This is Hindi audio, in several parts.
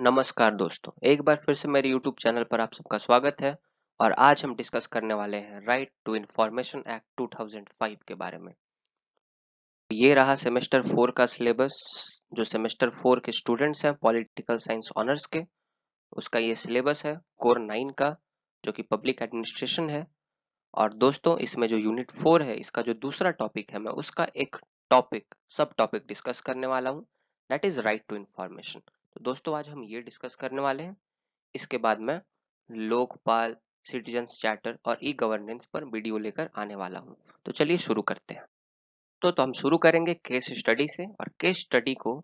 नमस्कार दोस्तों। एक बार फिर से मेरे YouTube चैनल पर आप सबका स्वागत है और आज हम डिस्कस करने वाले हैं राइट टू इंफॉर्मेशन एक्ट 2005 के बारे में। ये रहा सेमेस्टर फोर का सिलेबस, जो सेमेस्टर फोर के स्टूडेंट्स हैं, पॉलिटिकल साइंस ऑनर्स के। उसका ये सिलेबस है कोर नाइन का, जो कि पब्लिक एडमिनिस्ट्रेशन है। और दोस्तों, इसमें जो यूनिट फोर है, इसका जो दूसरा टॉपिक है, मैं उसका एक टॉपिक, सब टॉपिक डिस्कस करने वाला हूँ। That is right to information तो दोस्तों आज हम ये डिस्कस करने वाले हैं। इसके बाद मैं लोकपाल सिटीजन्स चार्टर और ई गवर्नेंस पर वीडियो लेकर आने वाला हूँ। तो चलिए शुरू करते हैं। तो, तो हम शुरू करेंगे केस स्टडी से और केस स्टडी को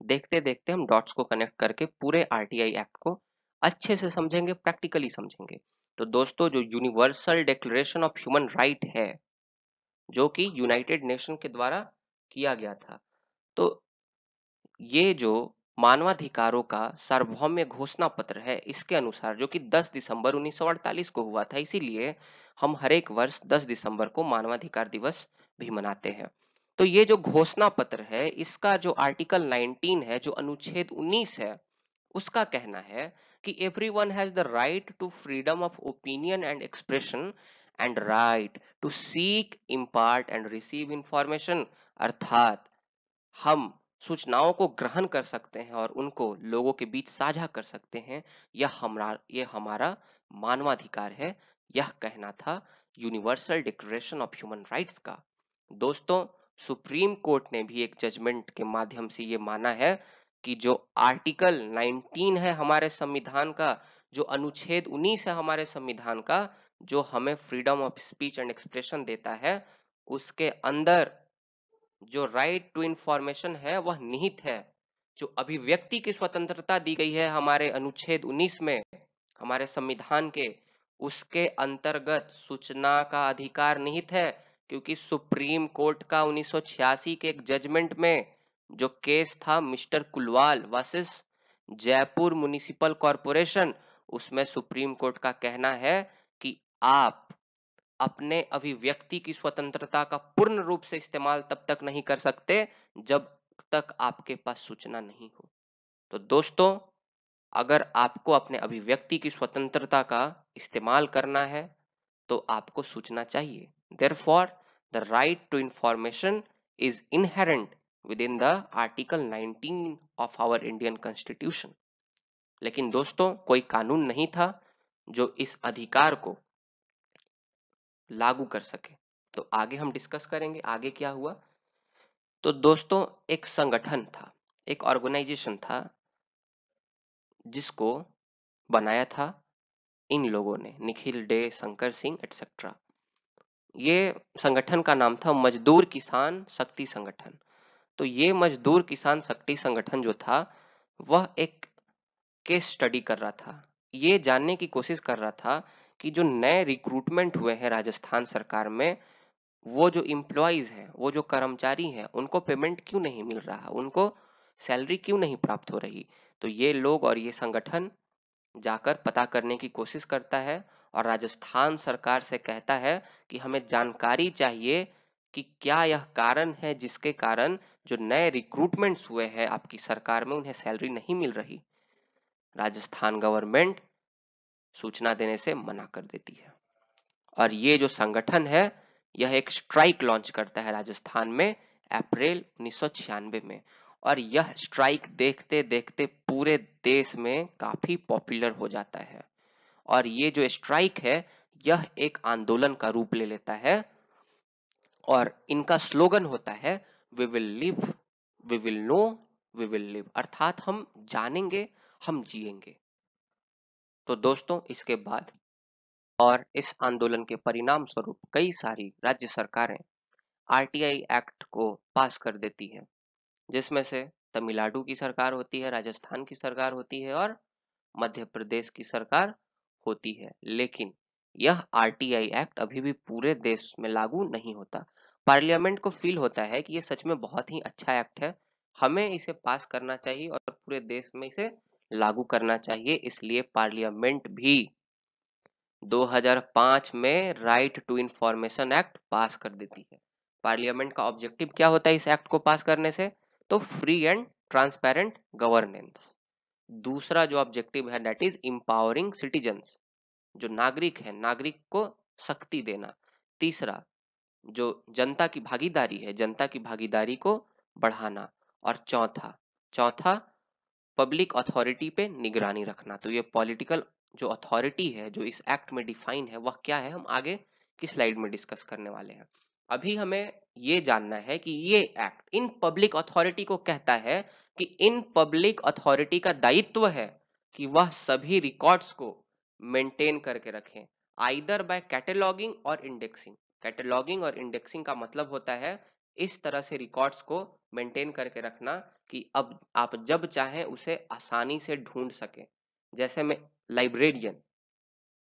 देखते देखते हम डॉट्स को कनेक्ट करके पूरे आरटीआई एक्ट को अच्छे से समझेंगे प्रैक्टिकली समझेंगे। तो दोस्तों जो universal declaration of human right है जो कि यूनाइटेड नेशन के द्वारा किया गया था तो ये जो मानवाधिकारों का सार्वभौम्य घोषणा पत्र है इसके अनुसार, जो कि 10 दिसंबर 1948 को हुआ था, इसीलिए हम हर एक वर्ष 10 दिसंबर को मानवाधिकार दिवस भी मनाते हैं। तो ये जो घोषणा पत्र है, इसका जो आर्टिकल 19 है, जो अनुच्छेद 19 है, उसका कहना है कि everyone has the right to freedom of opinion and expression and right to seek impart and receive information अर्थात हम सूचनाओं को ग्रहण कर सकते हैं और उनको लोगों के बीच साझा कर सकते हैं। यह हमारा यह हमारा मानवाधिकार है। यह कहना था universal declaration of human rights का। दोस्तों सुप्रीम कोर्ट ने भी एक जजमेंट के माध्यम से ये माना है कि जो आर्टिकल 19 है हमारे संविधान का, जो अनुच्छेद 19 है हमारे संविधान का, जो हमें freedom of speech and expression देता है, उसके अंदर जो राइट टू इंफॉर्मेशन है, वह निहित है, जो अभिव्यक्ति की स्वतंत्रता दी गई है हमारे अनुच्छेद 19 में, हमारे संविधान के, उसके अंतर्गत सूचना का अधिकार निहित है, क्योंकि सुप्रीम कोर्ट का 1986 के एक जजमेंट में जो केस था mister Kulwal versus Jaipur municipal corporation उसमें सुप्रीम कोर्ट का कहना है कि आप अपने अभिव्यक्ति की स्वतंत्रता का पूर्ण रूप से इस्तेमाल तब तक नहीं कर सकते जब तक आपके पास सूचना नहीं हो। तो दोस्तों, अगर आपको अपने अभिव्यक्ति की स्वतंत्रता का इस्तेमाल करना है तो आपको सूचना चाहिए। Therefore the right to information is inherent within the article 19 of our Indian constitution लेकिन दोस्तों, कोई कानून नहीं था जो इस अधिकार को लागू कर सके। तो आगे हम डिस्कस करेंगे, आगे क्या हुआ? तो दोस्तों, एक संगठन था, एक ऑर्गेनाइजेशन था, जिसको बनाया था इन लोगों ने, निखिल डे, शंकर सिंह एटसेट्रा ये संगठन का नाम था मजदूर किसान शक्ति संगठन। तो ये मजदूर किसान शक्ति संगठन जो था, वह एक केस स्टडी कर रहा था। ये जानने की कोशिश कर रहा था कि जो नए रिक्रूटमेंट हुए हैं राजस्थान सरकार में, वो जो इम्प्लॉयज हैं, वो जो कर्मचारी हैं, उनको पेमेंट क्यों नहीं मिल रहा? उनको सैलरी क्यों नहीं प्राप्त हो रही? तो ये लोग और ये संगठन जाकर पता करने की कोशिश करता है और राजस्थान सरकार से कहता है कि हमें जानकारी चाहिए कि क्या यह कारण है जिसके कारण जो नए रिक्रूटमेंट्स हुए हैं आपकी सरकार में उन्हें सैलरी नहीं मिल रही। राजस्थान गवर्नमेंट सूचना देने से मना कर देती है। और ये जो संगठन है, यह एक स्ट्राइक लॉन्च करता है राजस्थान में अप्रैल उन्नीस सौ छियानबे में। और यह स्ट्राइक देखते देखते पूरे देश में काफ़ी पॉपुलर हो जाता है। और ये जो स्ट्राइक है, यह एक आंदोलन का रूप ले लेता है। और इनका स्लोगन होता है we will live we will know we will live अर्थात हम जानेंगे, हम जिएँगे। तो दोस्तों, इसके बाद और इस आंदोलन के परिणाम स्वरूप कई सारी राज्य सरकारें आरटीआई एक्ट को पास कर देती है, जिसमें से तमिलनाडु की सरकार होती है, राजस्थान की सरकार होती है और मध्य प्रदेश की सरकार होती है। लेकिन यह आरटीआई एक्ट अभी भी पूरे देश में लागू नहीं होता। पार्लियामेंट को फील होता है कि ये सच में बहुत ही अच्छा एक्ट है। हमें इसे पास करना चाहिए और पूरे देश में इसे लागू करना चाहिए, इसलिए पार्लियामेंट भी 2005 में right to information act pass कर देती है। पार्लियामेंट का ऑब्जेक्टिव क्या होता है इस एक्ट को पास करने से? तो फ्री एंड ट्रांसपेरेंट गवर्नेंस। दूसरा जो ऑब्जेक्टिव है दैट इज़ इंपावरिंग सिटीजन्स जो नागरिक है, नागरिक को शक्ति देना। तीसरा, जो जनता की भागीदारी है, जनता की भागीदारी को बढ़ाना। और चौथा चौथा पब्लिक अथॉरिटी पे निगरानी रखना। तो ये पॉलिटिकल जो अथॉरिटी है, जो इस एक्ट में डिफाइन है, वह क्या है? हम आगे की स्लाइड में डिस्कस करने वाले हैं। अभी हमें ये जानना है कि ये एक्ट इन पब्लिक अथॉरिटी को कहता है कि इन पब्लिक अथॉरिटी का दायित्व है कि वह सभी रिकॉर्ड्स को मेंटेन करके रखें आइदर बाय कैटेलॉगिंग और इंडेक्सिंग कैटेलॉगिंग और इंडेक्सिंग का मतलब होता है इस तरह से रिकॉर्ड्स को मेंटेन करके रखना कि अब आप जब चाहें उसे आसानी से ढूंढ सके। जैसे में लाइब्रेरियन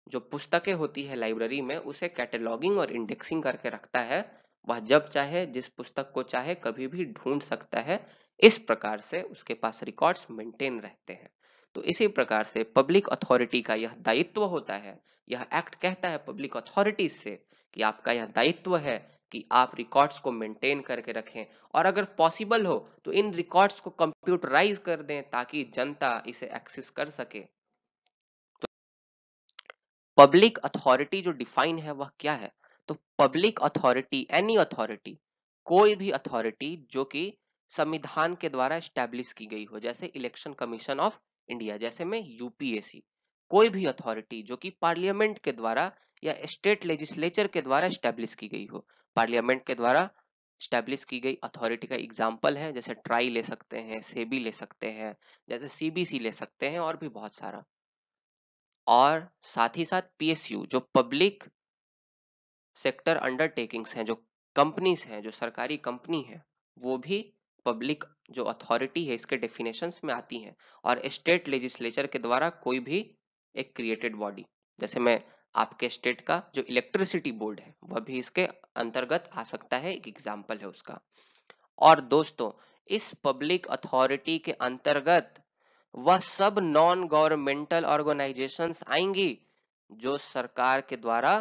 जो पुस्तकें होती है लाइब्रेरी में, उसे कैटेलॉगिंग और इंडेक्सिंग करके रखता है। वह जब चाहे, जिस पुस्तक को चाहे, कभी भी ढूंढ सकता है। इस प्रकार से उसके पास रिकॉर्ड्स मेंटेन रहते हैं। तो इसी प्रकार से पब्लिक अथॉरिटी का यह दायित्व होता है। यह एक्ट कहता है पब्लिक अथॉरिटीज से कि आपका यह दायित्व है कि आप रिकॉर्ड्स को मेंटेन करके रखें। और अगर पॉसिबल हो तो इन रिकॉर्ड्स को कंप्यूटराइज कर दें ताकि जनता इसे एक्सेस कर सके। तो पब्लिक अथॉरिटी जो डिफाइन है, वह क्या है? तो पब्लिक अथॉरिटी एनी अथॉरिटी कोई भी अथॉरिटी जो कि संविधान के द्वारा स्टैब्लिश की गई हो, जैसे इलेक्शन कमीशन ऑफ़ इंडिया, जैसे में यूपीएससी, कोई भी अथॉरिटी जो कि पार्लियामेंट के द्वारा या स्टेट लेजिस्लेचर के द्वारा स्टैब्लिश की गई हो। पार्लियामेंट के द्वारा स्टैब्लिश की गई अथॉरिटी का एग्ज़ाम्पल है, जैसे ट्राई ले सकते हैं, सेबी ले सकते हैं, जैसे सीबीसी ले सकते हैं और भी बहुत सारा। और साथ ही साथ पीएसयू जो पब्लिक सेक्टर अंडरटेकिंग्स हैं, जो कंपनीज़ हैं, जो सरकारी कंपनी है, वो भी पब्लिक जो अथॉरिटी है, इसके डेफिनेशन में आती हैं और स्टेट लेजिस्लेचर के द्वारा कोई भी एक क्रिएटेड बॉडी जैसे मैं आपके स्टेट का जो इलेक्ट्रिसिटी बोर्ड है, वह भी इसके अंतर्गत आ सकता है, एक एग्ज़ाम्पल है उसका। और दोस्तों, इस पब्लिक अथॉरिटी के अंतर्गत वह सब नॉन गवर्नमेंटल ऑर्गेनाइजेशंस आएँगी जो सरकार के द्वारा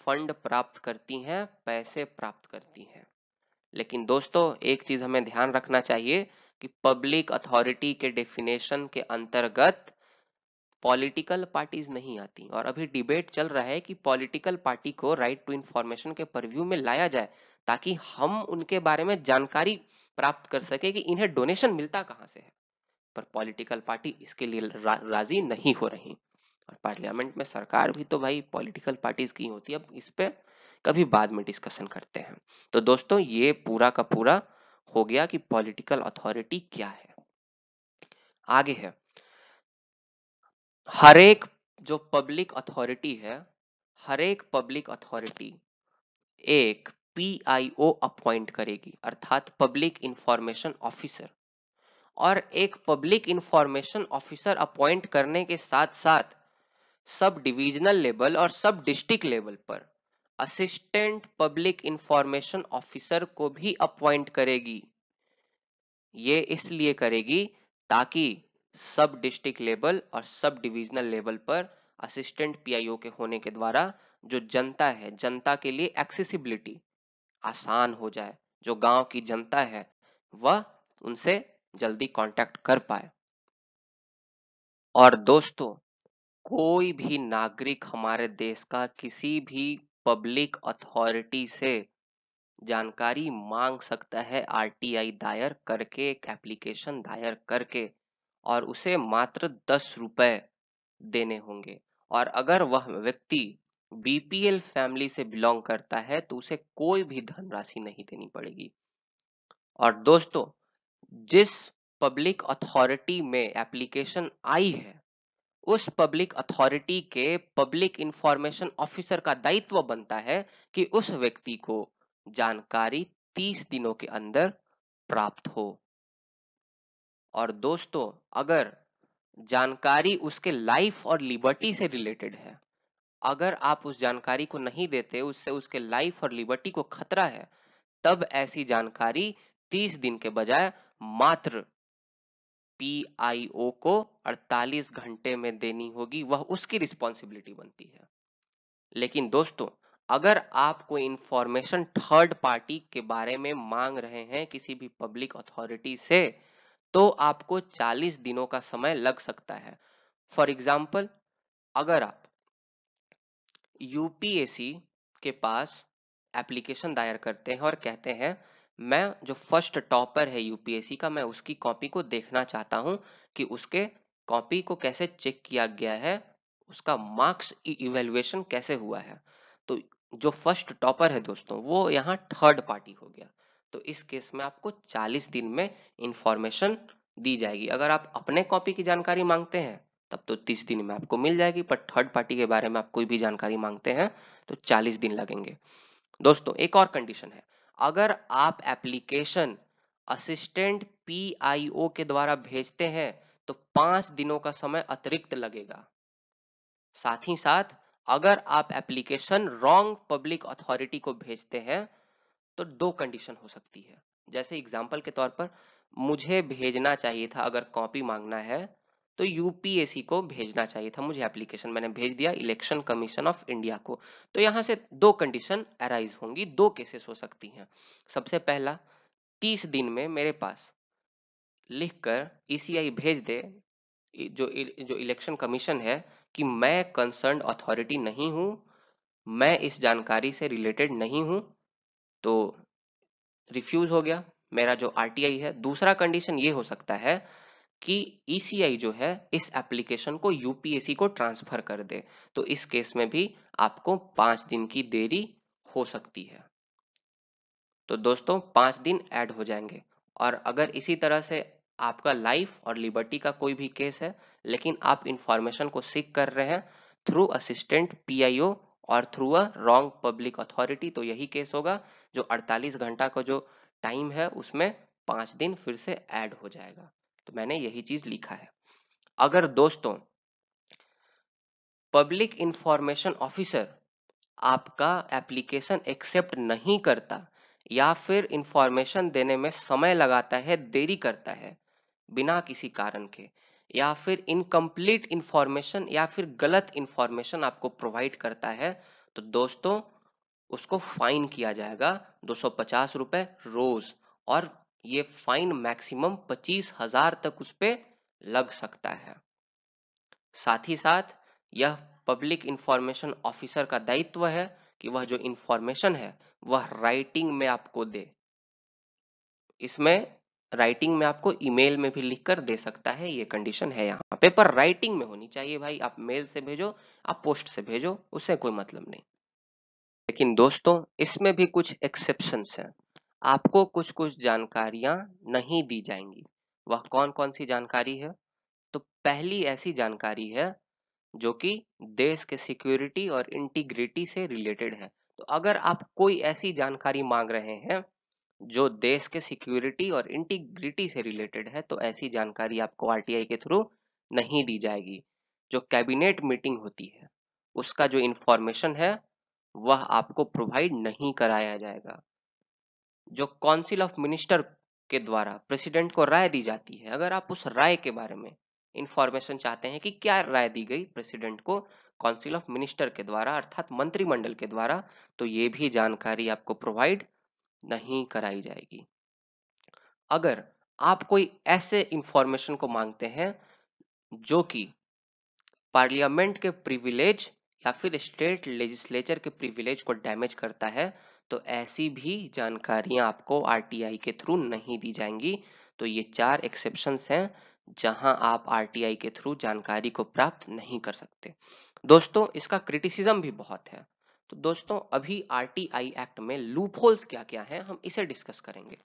फंड प्राप्त करती हैं, पैसे प्राप्त करती हैं। लेकिन दोस्तों एक चीज़ हमें ध्यान रखना चाहिए कि पब्लिक अथॉरिटी के डेफिनेशन के अंतर्गत पॉलिटिकल पार्टीज़ नहीं आती। और अभी डिबेट चल रहा है कि पॉलिटिकल पार्टी को राइट टू इंफॉर्मेशन के परव्यू में लाया जाए ताकि हम उनके बारे में जानकारी प्राप्त कर सके कि इन्हें डोनेशन मिलता कहाँ से है। पर पॉलिटिकल पार्टी इसके लिए रा, राज़ी नहीं हो रही। और पार्लियामेंट में सरकार भी तो भाई पॉलिटिकल पार्टीज़ की होती है। अब इस पे कभी बाद में डिस्कशन करते हैं। तो दोस्तों, ये पूरा का पूरा हो गया कि पॉलिटिकल अथॉरिटी क्या है। आगे है। हर एक जो पब्लिक अथॉरिटी है, हर एक पब्लिक अथॉरिटी एक पीआईओ अपॉइंट करेगी, अर्थात पब्लिक इंफॉर्मेशन ऑफिसर और एक पब्लिक इंफॉर्मेशन ऑफिसर अपॉइंट करने के साथ साथ सब डिविजनल लेवल और सब डिस्ट्रिक्ट लेवल पर असिस्टेंट पब्लिक इंफॉर्मेशन ऑफिसर को भी अपॉइंट करेगी। ये इसलिए करेगी ताकि सब डिस्ट्रिक्ट लेवल और सब डिविजनल लेवल पर असिस्टेंट पीआईओ के होने के द्वारा जो जनता है, जनता के लिए एक्सेसिबिलिटी आसान हो जाए, जो गाँव की जनता है, वह उनसे जल्दी कांटेक्ट कर पाए। और दोस्तों, कोई भी नागरिक हमारे देश का किसी भी पब्लिक अथॉरिटी से जानकारी मांग सकता है आरटीआई दायर करके, एक एप्लीकेशन दायर करके, और उसे मात्र दस रुपए देने होंगे। और अगर वह व्यक्ति बीपीएल फैमिली से बिलोंग करता है तो उसे कोई भी धनराशि नहीं देनी पड़ेगी। और दोस्तों, जिस पब्लिक अथॉरिटी में एप्लीकेशन आई है उस पब्लिक अथॉरिटी के पब्लिक इंफॉर्मेशन ऑफिसर का दायित्व बनता है कि उस व्यक्ति को जानकारी 30 दिनों के अंदर प्राप्त हो। और दोस्तों, अगर जानकारी उसके लाइफ और लिबर्टी से रिलेटेड है, अगर आप उस जानकारी को नहीं देते, उससे उसके लाइफ और लिबर्टी को खतरा है, तब ऐसी जानकारी 30 दिन के बजाय मात्र पीआईओ को 48 घंटे में देनी होगी, वह उसकी रिस्पॉन्सिबिलिटी बनती है। लेकिन दोस्तों, अगर आप कोई इंफॉर्मेशन थर्ड पार्टी के बारे में मांग रहे हैं किसी भी पब्लिक अथॉरिटी से तो आपको 40 दिनों का समय लग सकता है। फॉर एग्ज़ाम्पल अगर आप यूपीएससी के पास एप्लीकेशन दायर करते हैं और कहते हैं मैं जो फ़र्स्ट टॉपर है यूपीएससी का, मैं उसकी कॉपी को देखना चाहता हूँ कि उसके कॉपी को कैसे चेक किया गया है, उसका मार्क्स इवेल्युएशन कैसे हुआ है। तो जो फ़र्स्ट टॉपर है दोस्तों, वो यहाँ थर्ड पार्टी हो गया। तो इस केस में आपको 40 दिन में इंफॉर्मेशन दी जाएगी। अगर आप अपने कॉपी की जानकारी मांगते हैं, तब तो 30 दिन में आपको मिल जाएगी, पर थर्ड पार्टी के बारे में आप कोई भी जानकारी मांगते हैं तो 40 दिन लगेंगे। दोस्तों, एक और कंडीशन है। अगर आप एप्लीकेशन असिस्टेंट पीआईओ के द्वारा भेजते हैं तो पाँच दिनों का समय अतिरिक्त लगेगा। साथ ही साथ, अगर आप एप्लीकेशन रॉन्ग पब्लिक अथॉरिटी को भेजते हैं तो दो कंडीशन हो सकती है। जैसे एग्ज़ाम्पल के तौर पर, मुझे भेजना चाहिए था, अगर कॉपी मांगना है तो यूपीएससी को भेजना चाहिए था मुझे एप्लीकेशन मैंने भेज दिया इलेक्शन कमीशन ऑफ़ इंडिया को। तो यहाँ से दो कंडीशन अराइज होंगी, दो केसेस हो सकती हैं। सबसे पहला, तीस दिन में मेरे पास लिखकर ईसीआई e भेज दे जो जो इलेक्शन कमीशन है, कि मैं कंसर्न अथॉरिटी नहीं हूँ, मैं इस जानकारी से रिलेटेड नहीं हूँ तो रिफ्यूज हो गया, मेरा जो आरटीआई है। दूसरा कंडीशन ये हो सकता है कि ईसीआई e जो है, इस एप्लीकेशन को यूपीएससी को ट्रांसफ़र कर दे। तो इस केस में भी आपको पाँच दिन की देरी हो सकती है। तो दोस्तों, पाँच दिन ऐड हो जाएँगे। और अगर इसी तरह से आपका लाइफ और लिबर्टी का कोई भी केस है, लेकिन आप इंफॉर्मेशन को सीख कर रहे हैं थ्रू असिस्टेंट पीआईओ और through a wrong public authority तो यही केस होगा जो 48 घंटा का जो टाइम है, उसमें पाँच दिन फिर से ऐड हो जाएगा। तो मैंने यही चीज़ लिखा है। अगर दोस्तों पब्लिक इंफॉर्मेशन ऑफिसर आपका एप्लीकेशन एक्सेप्ट नहीं करता या फिर इंफॉर्मेशन देने में समय लगाता है, देरी करता है, बिना किसी कारण के, या फिर इनकम्प्लीट इंफॉर्मेशन या फिर गलत इंफॉर्मेशन आपको प्रोवाइड करता है तो दोस्तों, उसको फाइन किया जाएगा दो रुपए रोज और ये फाइन मैक्सिमम पच्चीस हज़ार तक उस पर लग सकता है। साथ ही साथ, यह पब्लिक इंफॉर्मेशन ऑफिसर का दायित्व है कि वह जो इंफॉर्मेशन है, वह राइटिंग में आपको दे। इसमें राइटिंग में आपको ईमेल में भी लिखकर दे सकता है, ये कंडीशन है यहाँ पे, पर राइटिंग में होनी चाहिए भाई। आप मेल से भेजो, आप पोस्ट से भेजो, उससे कोई मतलब नहीं। लेकिन दोस्तों, इसमें भी कुछ एक्सेप्शंस हैं। आपको कुछ कुछ जानकारियाँ नहीं दी जाएँगी। वह कौन कौन सी जानकारी है? तो पहली ऐसी जानकारी है, जो कि देश के सिक्योरिटी और इंटीग्रिटी से रिलेटेड है। तो अगर आप कोई ऐसी जानकारी मांग रहे हैं, जो देश के सिक्योरिटी और इंटीग्रिटी से रिलेटेड है तो ऐसी जानकारी आपको आरटीआई के थ्रू नहीं दी जाएगी। जो कैबिनेट मीटिंग होती है, उसका जो इंफॉर्मेशन है, वह आपको प्रोवाइड नहीं कराया जाएगा। जो काउंसिल ऑफ़ मिनिस्टर के द्वारा प्रेसिडेंट को राय दी जाती है, अगर आप उस राय के बारे में इंफॉर्मेशन चाहते हैं कि क्या राय दी गई प्रेसिडेंट को काउंसिल ऑफ़ मिनिस्टर के द्वारा, अर्थात मंत्रिमंडल के द्वारा तो ये भी जानकारी आपको प्रोवाइड नहीं कराई जाएगी। अगर आप कोई ऐसे इंफॉर्मेशन को मांगते हैं, जो कि पार्लियामेंट के प्रिविलेज या फिर स्टेट लेजिस्लेचर के प्रिविलेज को डैमेज करता है तो ऐसी भी जानकारियाँ आपको आरटीआई के थ्रू नहीं दी जाएँगी। तो ये चार एक्सेप्शन हैं, जहाँ आप आरटीआई के थ्रू जानकारी को प्राप्त नहीं कर सकते। दोस्तों, इसका क्रिटिसिज्म भी बहुत है। तो दोस्तों, अभी आरटीआई एक्ट में लूप होल्स क्या क्या है, हम इसे डिस्कस करेंगे।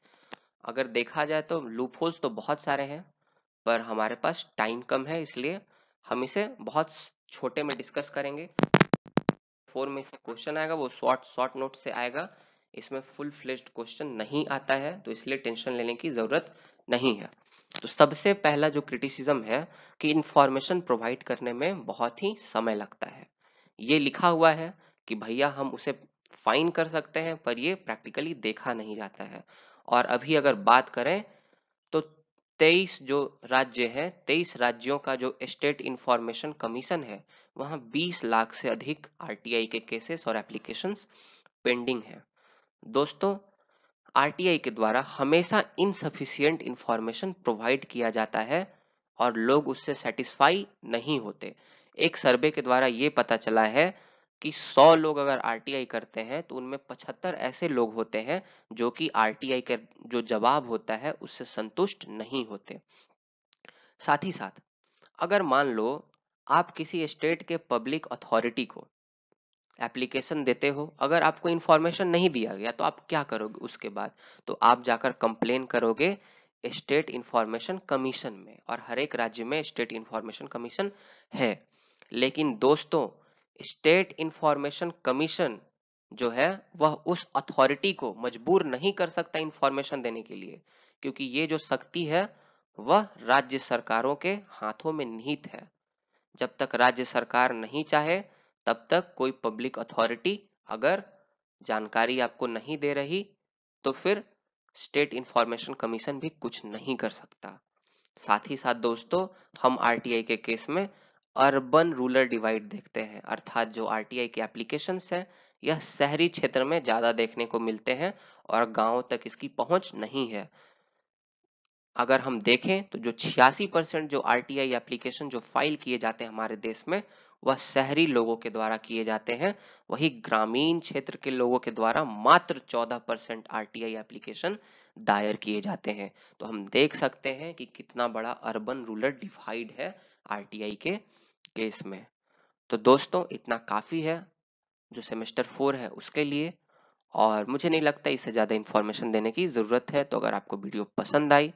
अगर देखा जाए तो लूप होल्स तो बहुत सारे हैं, पर हमारे पास टाइम कम है इसलिए हम इसे बहुत छोटे में डिस्कस करेंगे। फोर में से क्वेश्चन आएगा, वो शॉर्ट शॉर्ट नोट से आएगा। इसमें फुल फ्लेज्ड क्वेश्चन नहीं आता है तो इसलिए टेंशन लेने की ज़रूरत नहीं है। तो सबसे पहला जो क्रिटिसिज्म है कि इंफॉर्मेशन प्रोवाइड करने में बहुत ही समय लगता है। ये लिखा हुआ है कि भैया हम उसे फाइन कर सकते हैं, पर ये प्रैक्टिकली देखा नहीं जाता है। और अभी अगर बात करें तो 23 जो राज्य है 23 राज्यों का जो स्टेट इंफॉर्मेशन कमीशन है, वहाँ 20 लाख से अधिक आरटीआई के केसेस और एप्लीकेशंस पेंडिंग है। दोस्तों आरटीआई के द्वारा हमेशा इनसफिशियंट इंफॉर्मेशन प्रोवाइड किया जाता है और लोग उससे सेटिस्फाई नहीं होते। एक सर्वे के द्वारा ये पता चला है कि 100 लोग अगर आरटीआई करते हैं तो उनमें 75 ऐसे लोग होते हैं, जो कि आरटीआई के जो जवाब होता है, उससे संतुष्ट नहीं होते। साथ ही साथ, अगर मान लो आप किसी स्टेट के पब्लिक अथॉरिटी को एप्लीकेशन देते हो, अगर आपको इंफॉर्मेशन नहीं दिया गया तो आप क्या करोगे उसके बाद? तो आप जाकर कंप्लेन करोगे स्टेट इंफॉर्मेशन कमीशन में, और हर एक राज्य में स्टेट इंफॉर्मेशन कमीशन है। लेकिन दोस्तों स्टेट इंफॉर्मेशन कमीशन जो है, वह उस अथॉरिटी को मजबूर नहीं कर सकता इंफॉर्मेशन देने के लिए, क्योंकि ये जो शक्ति है, वह राज्य सरकारों के हाथों में निहित है। जब तक राज्य सरकार नहीं चाहे, तब तक कोई पब्लिक अथॉरिटी अगर जानकारी आपको नहीं दे रही तो फिर स्टेट इंफॉर्मेशन कमीशन भी कुछ नहीं कर सकता। साथ ही साथ दोस्तों, हम आरटीआई के केस में अर्बन रूरल डिवाइड देखते हैं। अर्थात जो आरटीआई के एप्लीकेशन है, यह शहरी क्षेत्र में ज़्यादा देखने को मिलते हैं और गाँव तक इसकी पहुँच नहीं है। अगर हम देखें तो जो छियासी परसेंट जो आरटीआई एप्लीकेशन जो फ़ाइल किए जाते हैं हमारे देश में, वह शहरी लोगों के द्वारा किए जाते हैं। वही ग्रामीण क्षेत्र के लोगों के द्वारा मात्र 14 परसेंट आरटीआई एप्लीकेशन दायर किए जाते हैं। तो हम देख सकते हैं कि कितना बड़ा अर्बन रूरल डिवाइड है आरटीआई के। केस में। तो दोस्तों, इतना काफ़ी है जो सेमेस्टर फोर है उसके लिए और मुझे नहीं लगता इससे ज़्यादा इंफॉर्मेशन देने की ज़रूरत है। तो अगर आपको वीडियो पसंद आई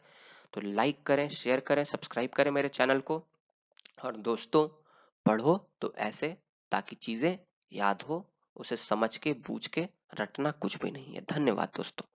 तो लाइक करें शेयर करें सब्सक्राइब करें मेरे चैनल को। और दोस्तों, पढ़ो तो ऐसे ताकि चीज़ें याद हो, उसे समझ के, बूझ के, रटना कुछ भी नहीं है। धन्यवाद दोस्तों।